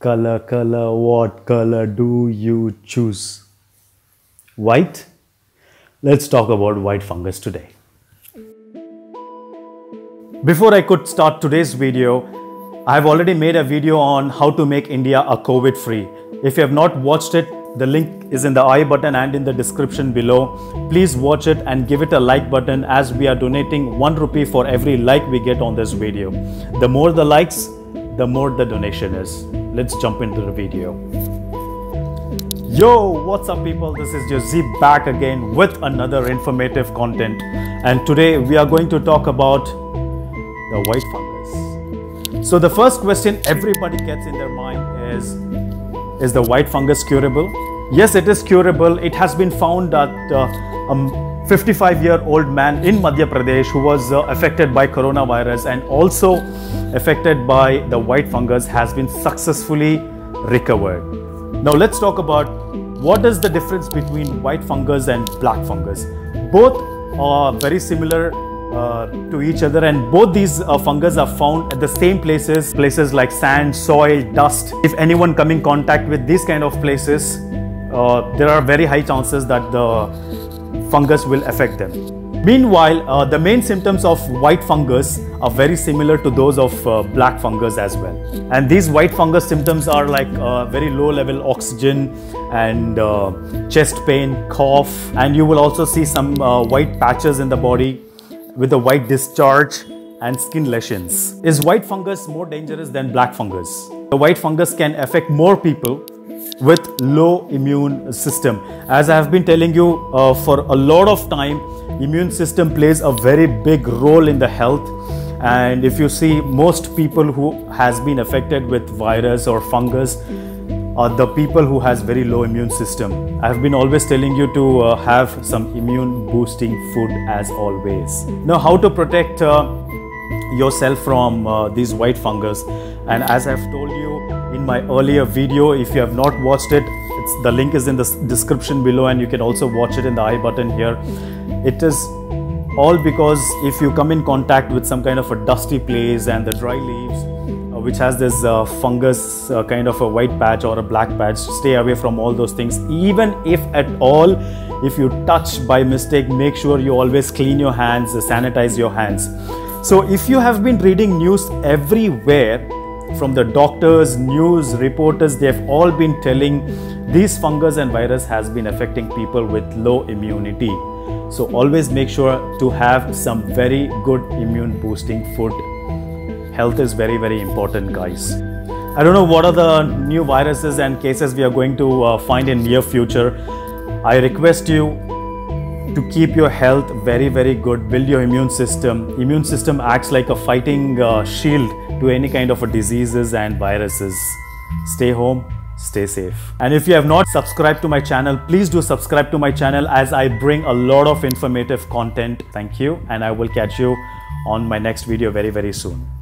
Color, color, what color do you choose? White? Let's talk about white fungus today. Before I could start today's video, I've already made a video on how to make India a COVID free. If you have not watched it, the link is in the i button and in the description below. Please watch it and give it a like button as we are donating 1 rupee for every like we get on this video. The more the likes, the more the donation is. Let's jump into the video. Yo, what's up people? This is Jazib back again with another informative content. And today we are going to talk about the white fungus. So the first question everybody gets in their mind is, is the white fungus curable? Yes, it is curable. It has been found that uh, a 55 year old man in Madhya Pradesh who was uh, affected by coronavirus and also affected by the white fungus has been successfully recovered. Now let's talk about what is the difference between white fungus and black fungus. Both are very similar uh, to each other and both these uh, fungus are found at the same places places like sand soil dust if anyone come in contact with these kind of places uh, there are very high chances that the fungus will affect them meanwhile uh, the main symptoms of white fungus are very similar to those of uh, black fungus as well and these white fungus symptoms are like uh, very low level oxygen and chest pain cough and you will also see some white patches in the body with a white discharge and skin lesions. Is white fungus more dangerous than black fungus? The white fungus can affect more people with low immune system. As I have been telling you uh, for a lot of time, immune system plays a very big role in the health and if you see most people who has been affected with virus or fungus are the people who has very low immune system. I've been always telling you to uh, have some immune boosting food as always. Now how to protect uh, yourself from uh, these white fungus. And as I've told you in my earlier video if you have not watched it the link is in the description below and you can also watch it in the i button here. It is all because if you come in contact with some kind of a dusty place and the dry leaves which has this uh, fungus uh, kind of a white patch or a black patch stay away from all those things. Even if at all if you touch by mistake make sure you always clean your hands sanitize your hands so if you have been reading news everywhere from the doctors news reporters they have all been telling these fungus and virus has been affecting people with low immunity. So always make sure to have some very good immune boosting food. Health is very very important guys. I don't know what are the new viruses and cases we are going to uh, find in near future. I request you to keep your health very very good build your immune system. Immune system acts like a fighting uh, shield to any kind of diseases and viruses. Stay home stay safe. And if you have not subscribed to my channel please do subscribe to my channel as i bring a lot of informative content. Thank you and i will catch you on my next video very very soon